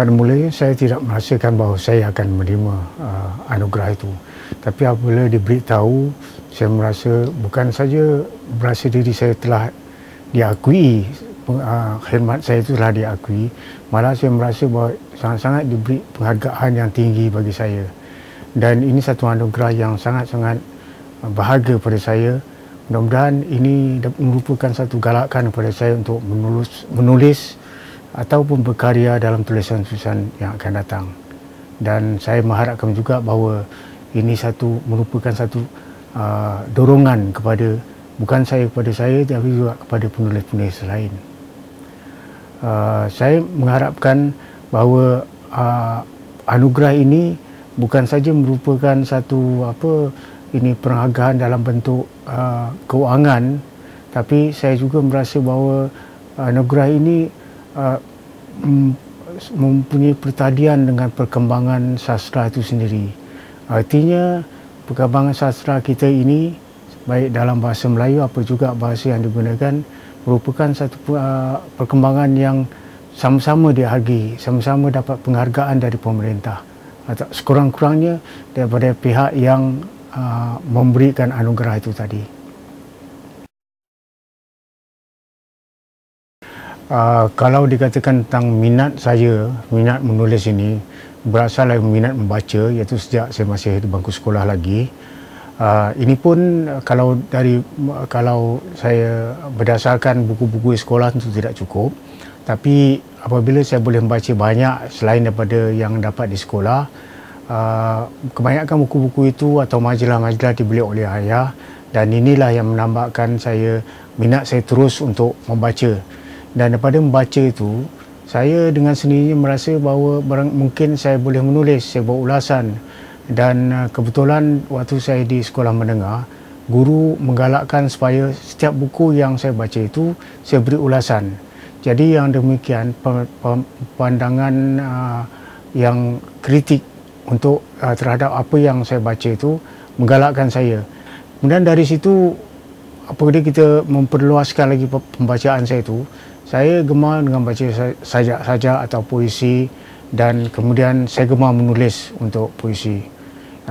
pada mulanya saya tidak merasakan bahawa saya akan menerima uh, anugerah itu. Tapi apabila diberitahu, saya merasa bukan saja berasa diri saya telah diakui, uh, khidmat saya itu telah diakui, malah saya merasa bahawa sangat-sangat diberi penghargaan yang tinggi bagi saya. Dan ini satu anugerah yang sangat-sangat berharga pada saya. Mudah-mudahan ini merupakan satu galakan kepada saya untuk menulis, menulis ataupun berkarya dalam tulisan-tulisan yang akan datang. Dan saya mengharapkan juga bahawa ini satu merupakan satu uh, dorongan kepada bukan saya kepada saya tapi juga kepada penulis-penulis lain. Uh, saya mengharapkan bahawa uh, anugerah ini bukan saja merupakan satu apa ini penghargaan dalam bentuk uh, keuangan tapi saya juga merasa bahawa anugerah ini uh, mempunyai pertadian dengan perkembangan sastra itu sendiri. Artinya perkembangan sastra kita ini baik dalam bahasa Melayu apa juga bahasa yang digunakan merupakan satu uh, perkembangan yang sama-sama dihargai, sama-sama dapat penghargaan dari pemerintah sekurang-kurangnya daripada pihak yang uh, memberikan anugerah itu tadi. Uh, kalau dikatakan tentang minat saya, minat menulis ini berasal dari minat membaca iaitu sejak saya masih di bangku sekolah lagi. Uh, ini pun kalau dari kalau saya berdasarkan buku-buku sekolah tentu tidak cukup. Tapi apabila saya boleh membaca banyak selain daripada yang dapat di sekolah, uh, kebanyakan buku-buku itu atau majalah-majalah dibeli oleh ayah dan inilah yang menambahkan saya minat saya terus untuk membaca dan daripada membaca itu saya dengan sendirinya merasa bahawa barang, mungkin saya boleh menulis, saya buat ulasan. Dan uh, kebetulan waktu saya di sekolah menengah guru menggalakkan supaya setiap buku yang saya baca itu saya beri ulasan. Jadi yang demikian pandangan uh, yang kritik untuk uh, terhadap apa yang saya baca itu menggalakkan saya. Kemudian dari situ apabila kita memperluaskan lagi pembacaan saya itu saya gemar dengan baca sajak-sajak atau puisi dan kemudian saya gemar menulis untuk puisi.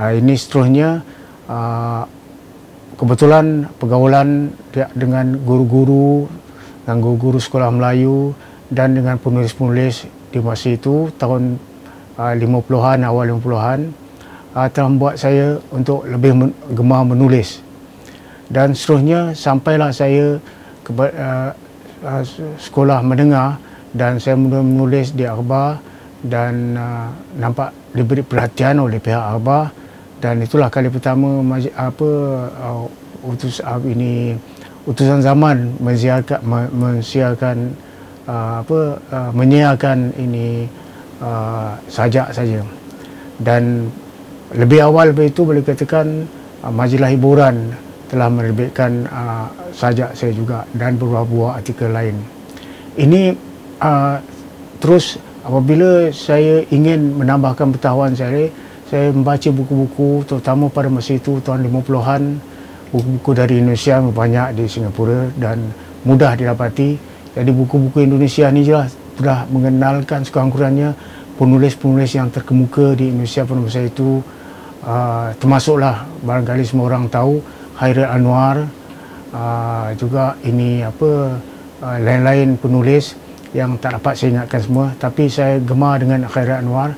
Uh, ini seterusnya uh, kebetulan pergaulan dengan guru-guru dan guru-guru sekolah Melayu dan dengan penulis-penulis di masa itu tahun uh, 50-an awal 50-an uh, telah membuat saya untuk lebih men- gemar menulis. Dan seterusnya sampailah saya ke, uh, uh, sekolah mendengar dan saya mula menulis di akhbar dan uh, nampak diberi perhatian oleh pihak akhbar dan itulah kali pertama apa uh, utus uh, ini utusan zaman mensiarkan mensiarkan uh, apa uh, menyiarkan ini uh, sajak saja. Dan lebih awal daripada itu boleh katakan uh, majalah hiburan telah menerbitkan uh, sajak saya juga dan beberapa artikel lain. Ini uh, terus apabila saya ingin menambahkan pengetahuan saya, saya membaca buku-buku terutama pada masa itu tahun 50-an buku-buku dari Indonesia banyak di Singapura dan mudah didapati. Jadi buku-buku Indonesia ni jelas sudah mengenalkan sekurang-kurangnya penulis-penulis yang terkemuka di Indonesia pada masa itu uh, termasuklah barangkali semua orang tahu Hairul Anwar uh, juga ini apa uh, lain-lain penulis yang tak dapat saya ingatkan semua. Tapi saya gemar dengan Hairul Anwar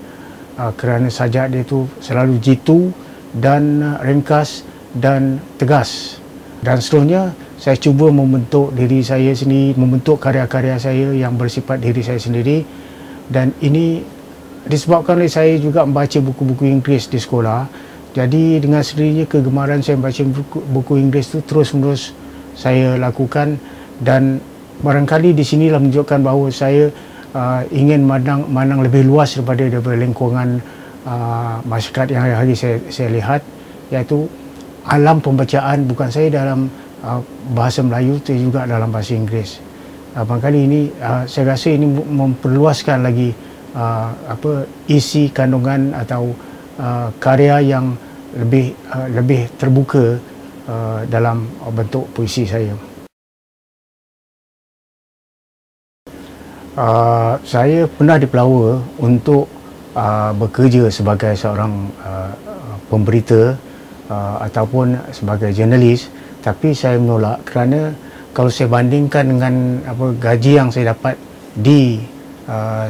uh, kerana sajak dia itu selalu jitu dan ringkas dan tegas. Dan seterusnya saya cuba membentuk diri saya sendiri membentuk karya-karya saya yang bersifat diri saya sendiri. Dan ini disebabkan oleh saya juga membaca buku-buku Inggeris di sekolah jadi dengan sendirinya kegemaran saya membaca buku, buku Inggeris itu terus-menerus saya lakukan dan barangkali di sinilah menunjukkan bahawa saya uh, ingin mandang, mandang lebih luas daripada, daripada lingkungan uh, masyarakat yang hari-hari saya, saya lihat iaitu alam pembacaan bukan saya dalam uh, bahasa Melayu tapi juga dalam bahasa Inggeris. Uh, barangkali ini uh, saya rasa ini memperluaskan lagi uh, apa isi kandungan atau Uh, karya yang lebih uh, lebih terbuka uh, dalam bentuk puisi saya. Uh, saya pernah dipelawa untuk uh, bekerja sebagai seorang uh, pemberita uh, ataupun sebagai jurnalis tapi saya menolak kerana kalau saya bandingkan dengan apa gaji yang saya dapat di uh,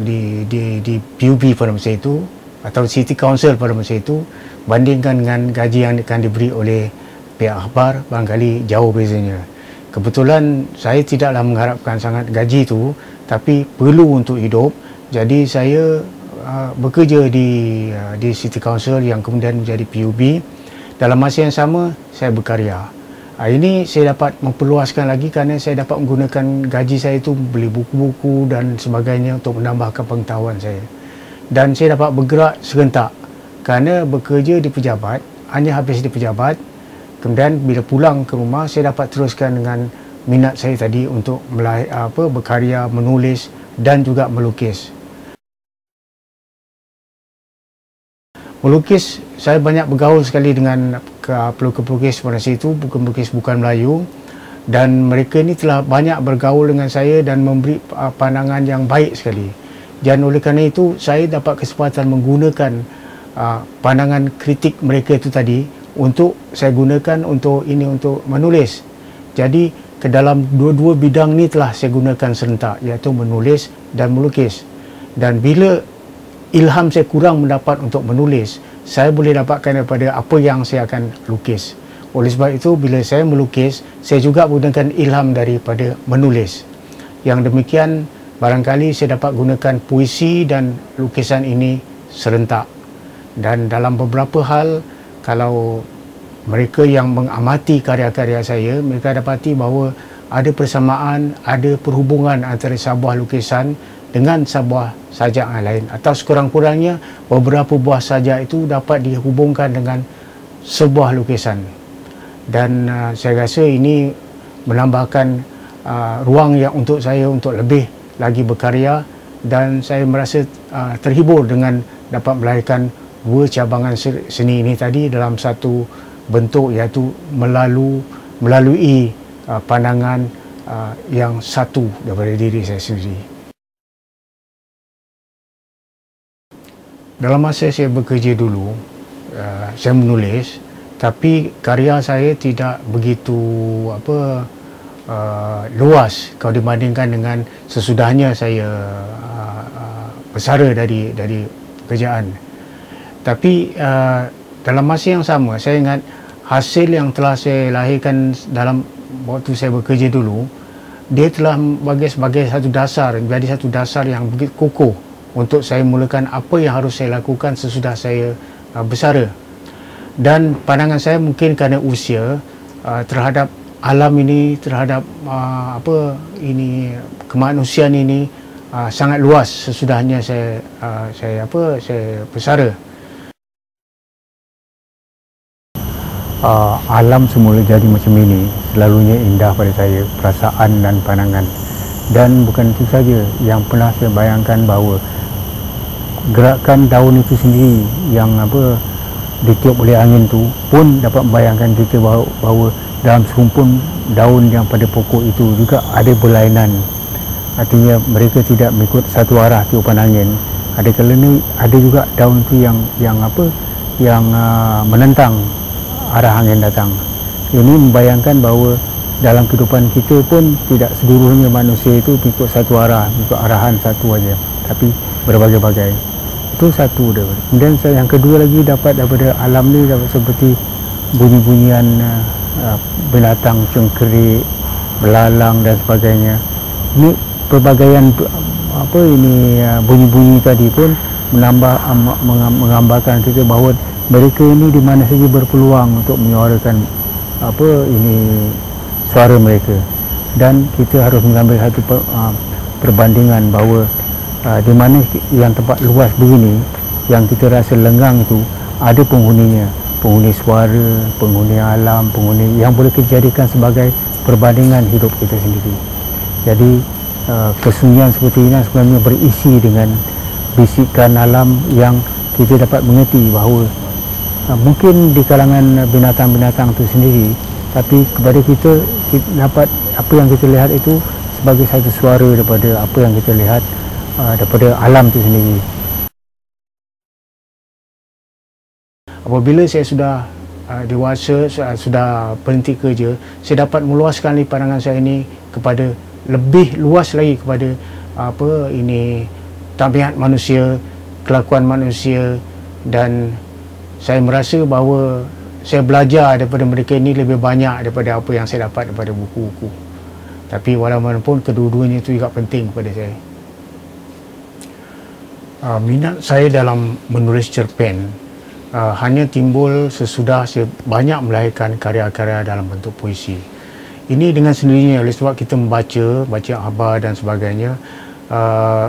di di di PUB pada masa itu atau City Council pada masa itu bandingkan dengan gaji yang akan diberi oleh pihak akhbar barangkali jauh bezanya. Kebetulan saya tidaklah mengharapkan sangat gaji itu tapi perlu untuk hidup. Jadi saya uh, bekerja di uh, di City Council yang kemudian menjadi PUB dalam masa yang sama saya berkarya. Uh, ini saya dapat memperluaskan lagi kerana saya dapat menggunakan gaji saya itu beli buku-buku dan sebagainya untuk menambahkan pengetahuan saya dan saya dapat bergerak serentak kerana bekerja di pejabat hanya habis di pejabat kemudian bila pulang ke rumah saya dapat teruskan dengan minat saya tadi untuk melahir, apa berkarya, menulis dan juga melukis. Melukis, saya banyak bergaul sekali dengan pelukis-pelukis pada situ, bukan pelukis bukan Melayu dan mereka ini telah banyak bergaul dengan saya dan memberi pandangan yang baik sekali. Dan oleh kerana itu, saya dapat kesempatan menggunakan uh, pandangan kritik mereka itu tadi untuk saya gunakan untuk ini untuk menulis. Jadi ke dalam dua-dua bidang ni telah saya gunakan serentak iaitu menulis dan melukis. Dan bila ilham saya kurang mendapat untuk menulis saya boleh dapatkan daripada apa yang saya akan lukis. Oleh sebab itu bila saya melukis saya juga menggunakan ilham daripada menulis. Yang demikian barangkali saya dapat gunakan puisi dan lukisan ini serentak. Dan dalam beberapa hal kalau mereka yang mengamati karya-karya saya mereka dapati bahawa ada persamaan ada perhubungan antara sebuah lukisan dengan sebuah sajak yang lain. Atau sekurang-kurangnya beberapa buah sajak itu dapat dihubungkan dengan sebuah lukisan. Dan uh, saya rasa ini menambahkan uh, ruang yang untuk saya untuk lebih lagi berkarya dan saya merasa uh, terhibur dengan dapat melahirkan dua cabangan seni ini tadi dalam satu bentuk iaitu melalui melalui uh, pandangan uh, yang satu daripada diri saya sendiri. Dalam masa saya bekerja dulu, uh, saya menulis tapi karya saya tidak begitu apa uh, luas kalau dibandingkan dengan sesudahnya saya uh, uh, bersara dari dari pekerjaan. Tapi uh, dalam masa yang sama saya ingat hasil yang telah saya lahirkan dalam waktu saya bekerja dulu dia telah bagi sebagai satu dasar menjadi satu dasar yang begitu kokoh untuk saya mulakan apa yang harus saya lakukan sesudah saya uh, bersara dan pandangan saya mungkin kerana usia uh, terhadap alam ini terhadap uh, apa ini kemanusiaan ini uh, sangat luas sesudahnya saya uh, saya apa saya bersara. Uh, alam semula jadi macam ini selalunya indah pada saya perasaan dan pandangan. Dan bukan itu saja yang pernah saya bayangkan bahawa gerakan daun itu sendiri yang apa ditiup oleh angin tu pun dapat membayangkan kita bahawa, bahawa dalam serumpun daun yang pada pokok itu juga ada berlainan artinya mereka tidak mengikut satu arah tiupan angin ada kalanya ada juga daun itu yang yang apa yang uh, menentang arah angin datang. Ini membayangkan bahawa dalam kehidupan kita pun tidak seluruhnya manusia itu ikut satu arah, ikut arahan satu aja, tapi berbagai-bagai. Itu satu dia. Kemudian yang kedua lagi dapat daripada alam ni dapat seperti bunyi-bunyian uh, binatang cengkerik, belalang dan sebagainya. Ini pelbagaian apa ini uh, bunyi-bunyi tadi pun menambah menggambarkan kita bahawa mereka ini di mana saja berpeluang untuk menyuarakan apa ini suara mereka dan kita harus mengambil satu uh, perbandingan bahawa di mana yang tempat luas begini yang kita rasa lenggang itu ada penghuninya penghuni suara, penghuni alam, penghuni yang boleh kita jadikan sebagai perbandingan hidup kita sendiri jadi uh, kesunyian seperti ini sebenarnya berisi dengan bisikan alam yang kita dapat mengerti bahawa Ah, mungkin di kalangan binatang-binatang itu sendiri tapi kepada kita, kita dapat apa yang kita lihat itu sebagai satu suara daripada apa yang kita lihat uh, daripada alam itu sendiri. Apabila saya sudah uh, dewasa, uh, sudah berhenti kerja, saya dapat meluaskan lagi pandangan saya ini kepada lebih luas lagi kepada uh, apa ini tabiat manusia, kelakuan manusia dan saya merasa bahawa saya belajar daripada mereka ini lebih banyak daripada apa yang saya dapat daripada buku-buku. Tapi walaupun kedua-duanya itu juga penting kepada saya. Uh, minat saya dalam menulis cerpen uh, hanya timbul sesudah saya banyak melahirkan karya-karya dalam bentuk puisi. Ini dengan sendirinya oleh sebab kita membaca, baca khabar dan sebagainya, uh,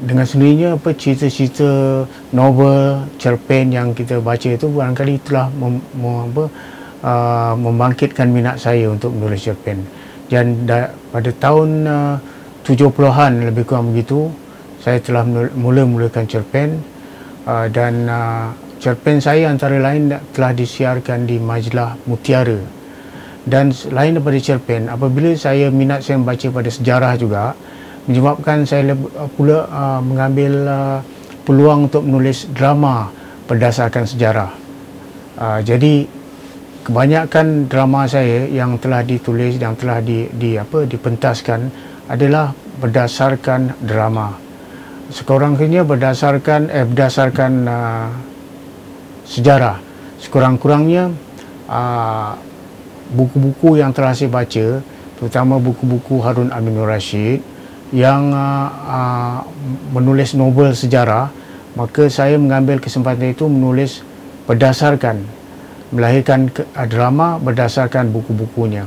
dengan sendirinya apa cerita-cerita novel cerpen yang kita baca itu barangkali itulah mem, mem, apa, uh, membangkitkan minat saya untuk menulis cerpen dan da, pada tahun uh, 70-an lebih kurang begitu saya telah mula mulakan cerpen uh, dan uh, cerpen saya antara lain telah disiarkan di majalah Mutiara dan lain daripada cerpen apabila saya minat saya membaca pada sejarah juga menyebabkan saya uh, pula uh, mengambil uh, peluang untuk menulis drama berdasarkan sejarah. Uh, jadi kebanyakan drama saya yang telah ditulis yang telah di, di apa dipentaskan adalah berdasarkan drama. Sekurang-kurangnya berdasarkan eh berdasarkan uh, sejarah. Sekurang-kurangnya uh, buku-buku yang telah saya baca terutama buku-buku Harun Aminur Rashid yang uh, uh, menulis novel sejarah maka saya mengambil kesempatan itu menulis berdasarkan melahirkan drama berdasarkan buku-bukunya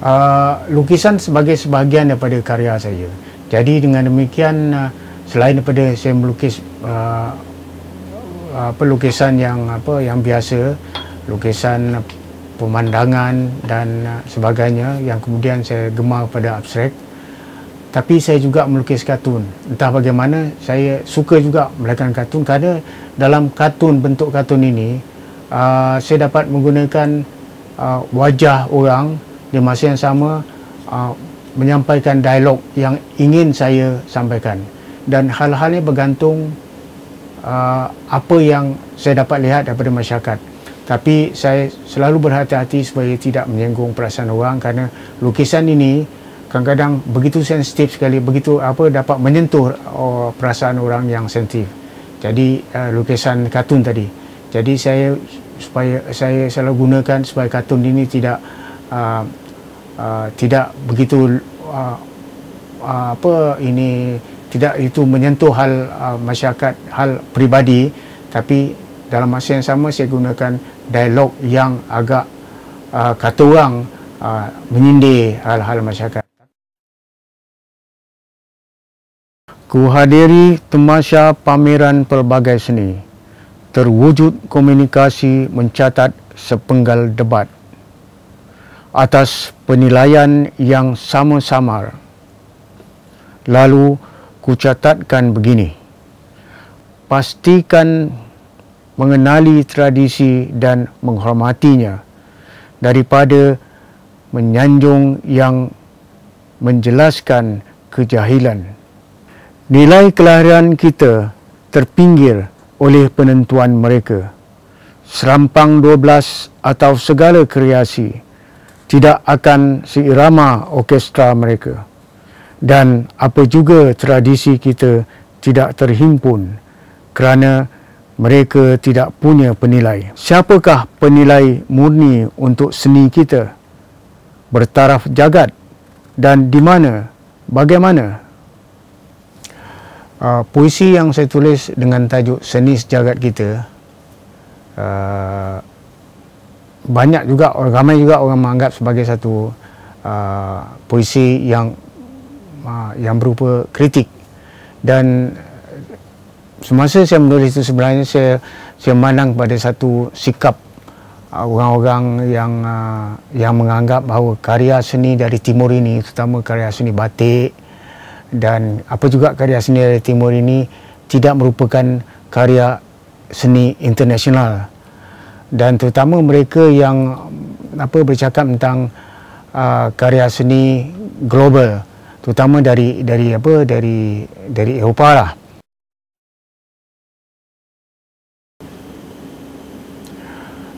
uh, lukisan sebagai sebahagian daripada karya saya jadi dengan demikian uh, selain daripada saya melukis uh, apa lukisan yang apa yang biasa lukisan pemandangan dan uh, sebagainya yang kemudian saya gemar pada abstrak. Tapi saya juga melukis kartun. Entah bagaimana saya suka juga melakukan kartun kerana dalam kartun bentuk kartun ini uh, saya dapat menggunakan uh, wajah orang di masa yang sama uh, menyampaikan dialog yang ingin saya sampaikan dan hal-hal ini bergantung uh, apa yang saya dapat lihat daripada masyarakat. Tapi saya selalu berhati-hati supaya tidak menyinggung perasaan orang kerana lukisan ini kadang-kadang begitu sensitif sekali begitu apa dapat menyentuh oh, perasaan orang yang sensitif. Jadi uh, lukisan kartun tadi. Jadi saya supaya saya selalu gunakan supaya kartun ini tidak uh, uh, tidak begitu uh, uh, apa ini tidak itu menyentuh hal uh, masyarakat hal pribadi tapi dalam masa yang sama saya gunakan dialog yang agak uh, kata orang uh, menyindir hal-hal masyarakat. Kuhadiri temasya pameran pelbagai seni. Terwujud komunikasi mencatat sepenggal debat atas penilaian yang sama-samar. Lalu kucatatkan begini. Pastikan mengenali tradisi dan menghormatinya daripada menyanjung yang menjelaskan kejahilan. Nilai kelahiran kita terpinggir oleh penentuan mereka. Serampang 12 atau segala kreasi tidak akan seirama orkestra mereka. Dan apa juga tradisi kita tidak terhimpun kerana mereka tidak punya penilai. Siapakah penilai murni untuk seni kita? Bertaraf jagat dan di mana? Bagaimana? Uh, puisi yang saya tulis dengan tajuk Seni Sejagat Kita uh, banyak juga ramai juga orang menganggap sebagai satu uh, puisi yang uh, yang berupa kritik. Dan semasa saya menulis itu sebenarnya saya saya mandang pada satu sikap uh, orang-orang yang uh, yang menganggap bahawa karya seni dari timur ini terutama karya seni batik dan apa juga karya seni dari timur ini tidak merupakan karya seni internasional. Dan terutama mereka yang apa bercakap tentang uh, karya seni global terutama dari dari apa dari dari Eropah lah.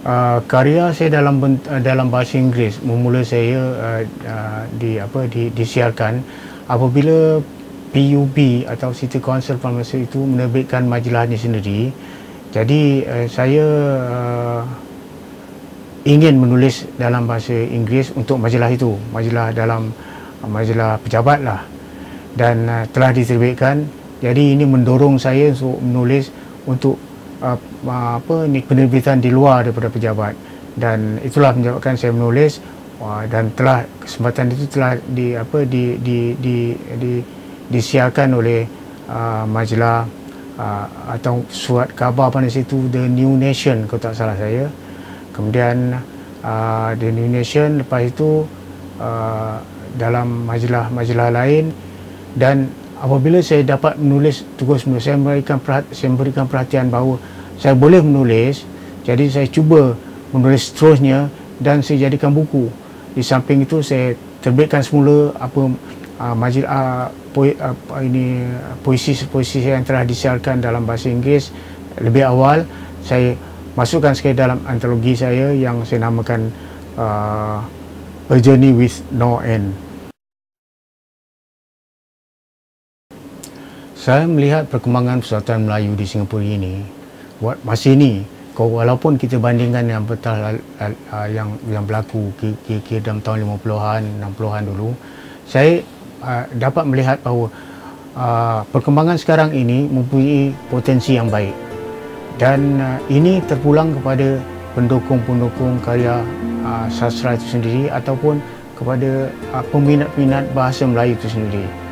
Uh, karya saya dalam uh, dalam bahasa Inggeris memula saya uh, uh, di apa di disiarkan apabila PUB atau City Council pada masa itu menerbitkan majalah ini sendiri jadi uh, saya uh, ingin menulis dalam bahasa Inggeris untuk majalah itu majalah dalam majalah pejabat lah. Dan uh, telah diterbitkan. Jadi ini mendorong saya untuk menulis untuk uh, apa ni penerbitan di luar daripada pejabat. Dan itulah menyebabkan saya menulis. Uh, dan telah kesempatan itu telah di apa di di di, di disiarkan oleh uh, majalah uh, atau surat khabar pada situ The New Nation kalau tak salah saya. Kemudian uh, The New Nation lepas itu uh, dalam majalah-majalah lain. Dan apabila saya dapat menulis tugas menulis saya memberikan perhatian, saya memberikan perhatian bahawa saya boleh menulis jadi saya cuba menulis seterusnya dan saya jadikan buku. Di samping itu saya terbitkan semula apa uh, majalah uh, poi, uh, ini puisi-puisi yang telah disiarkan dalam bahasa Inggeris lebih awal. Saya masukkan sekali dalam antologi saya yang saya namakan uh, A Journey with No End. Saya melihat perkembangan persatuan Melayu di Singapura ini buat masa ini walaupun kita bandingkan yang betul yang yang berlaku kira-kira dalam tahun 50-an 60-an dulu saya uh, dapat melihat bahawa uh, perkembangan sekarang ini mempunyai potensi yang baik. Dan uh, ini terpulang kepada pendukung-pendukung karya uh, sastra itu sendiri ataupun kepada uh, peminat-peminat bahasa Melayu itu sendiri